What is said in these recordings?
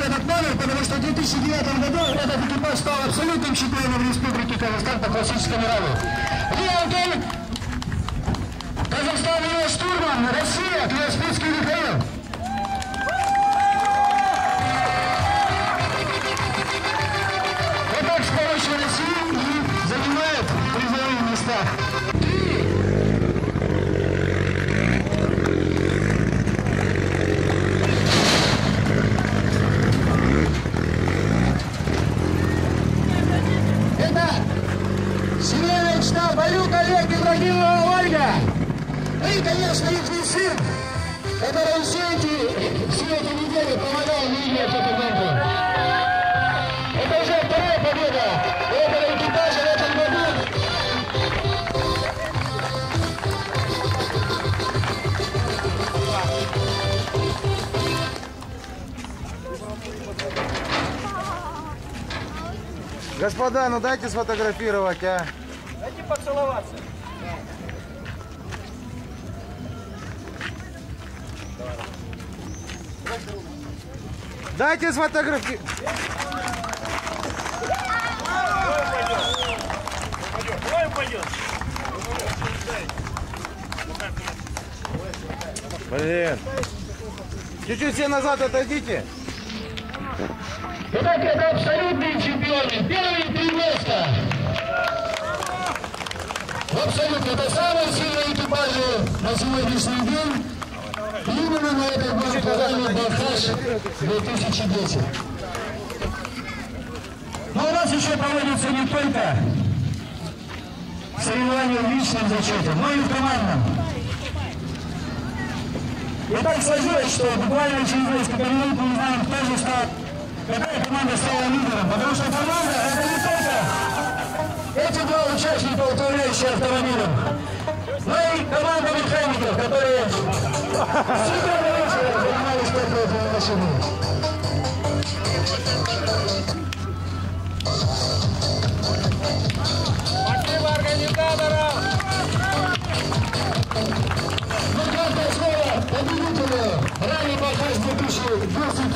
вот этот номер, потому что в 2009 году этот экипаж стал абсолютным чемпионом Республики Казахстан по классическому ралли. Ли Казахстан его штурман, Россия, Кляшпицкий Михаил. Балюк Олег Ибрагимова Ольга. И, конечно, их сын, который все эти, все эти недели помогал мне эту гонку. Это уже вторая победа этого экипажа в этом году. Господа, ну дайте сфотографировать, а. Поцеловаться. Дайте сфотографировать. Давай упадет. Блин. Чуть-чуть все назад отойдите. Итак, это абсолютные чемпионы. Первые три места. Абсолютно. Это самые сильные экипажи на сегодняшний день. Именно на этой гонке ралли Балхаш 2010. Но у нас еще проводится не только соревнования в личном зачете, но и в командном. И так сложилось, что буквально через несколько минут мы узнаем, кто же стал, какая команда стала лидером. Потому что команда это не только эти два участника, управляющие автомобилем, но и команда механиков, которые до вечера занимались этими машинами. Спасибо организаторам. Ну, главное слово победителю ралли Бахаш 2010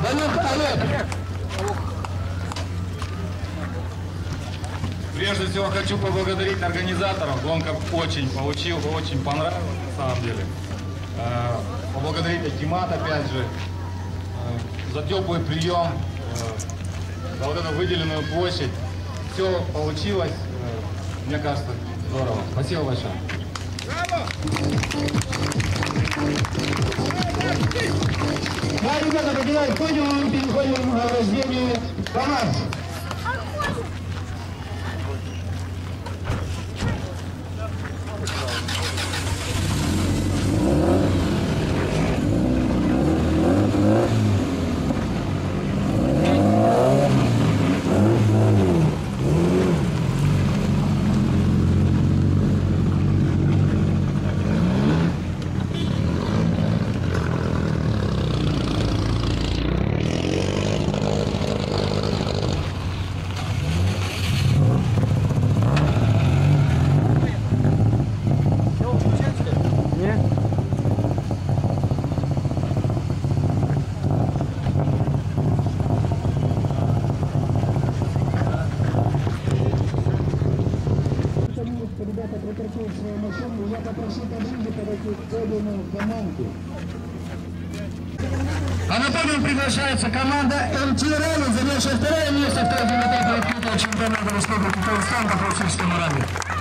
Валюк Олег. Прежде всего хочу поблагодарить организаторов. Гонка очень получил, очень понравилась на самом деле. Э, Поблагодарить Акимат опять же э, за теплый прием, э, за вот эту выделенную площадь. Все получилось. Мне кажется, здорово. Спасибо большое. Ну, а ребята покидают подиум, переходим к рождению команд. Ребята припаркуют свою машину, я попрошу поближе подойти к подиуму команды. А приглашается команда МТ Ралли, занявшая второе место в третьем этапе открытого чемпионата Республики Казахстан по классическому ралли.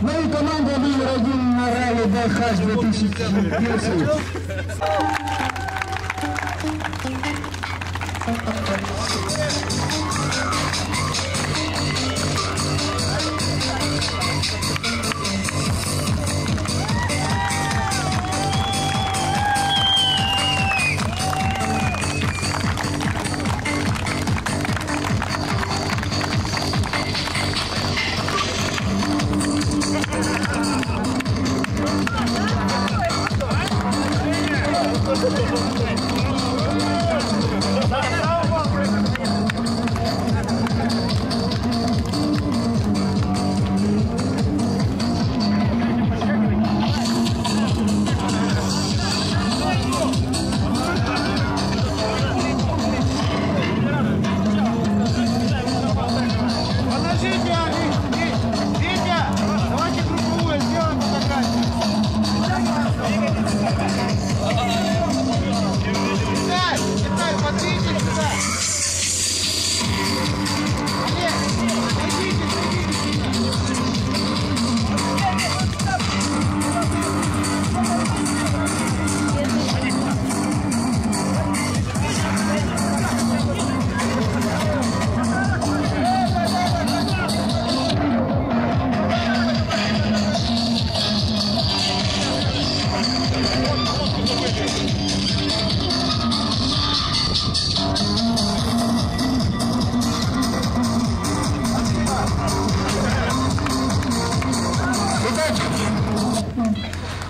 Ну и команда номер один на ралли ДХ 2010.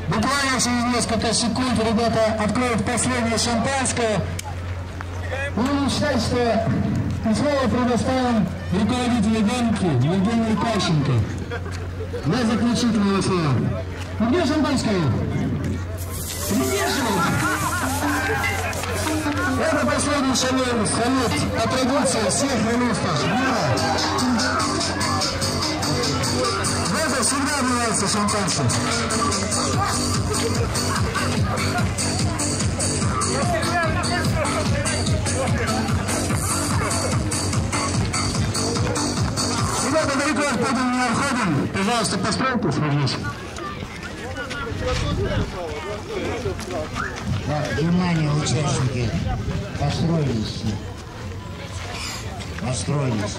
Буквально через несколько секунд ребята откроют последнее шампанское. Будем считать, что слово предоставим руководителю гонки Евгению Пащенко. На заключительное слово. Ну где шампанское? Придерживай! Это последний шален, салют по традиции всех релистов. Это всегда бывается шампанское. Ребята, далеко отходим, не отходим. Пожалуйста, постройтесь здесь. Так, внимание, участники, построились. Построились.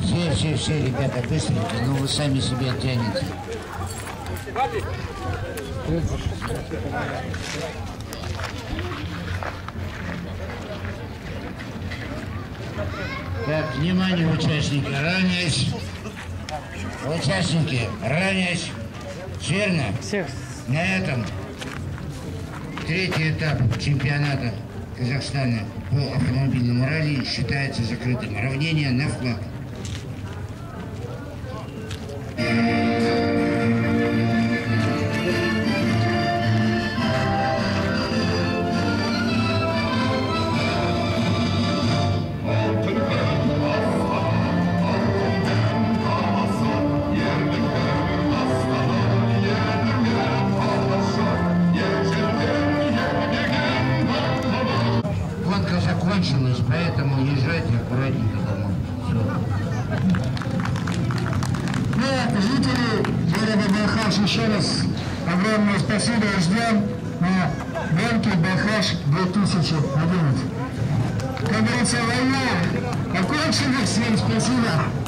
Все, все, все, ребята, быстренько, ну вы сами себя тянете. Так, внимание, участники, равнясь. Участники, равнясь. Верно? Всех На этом третий этап чемпионата Казахстана по автомобильному ралли считается закрытым. Равнение на флаг. Ну, жители города Байхаш еще раз огромное спасибо и ждем на гонке Байхаш 2011. Как говорится, война окончена. Всем спасибо.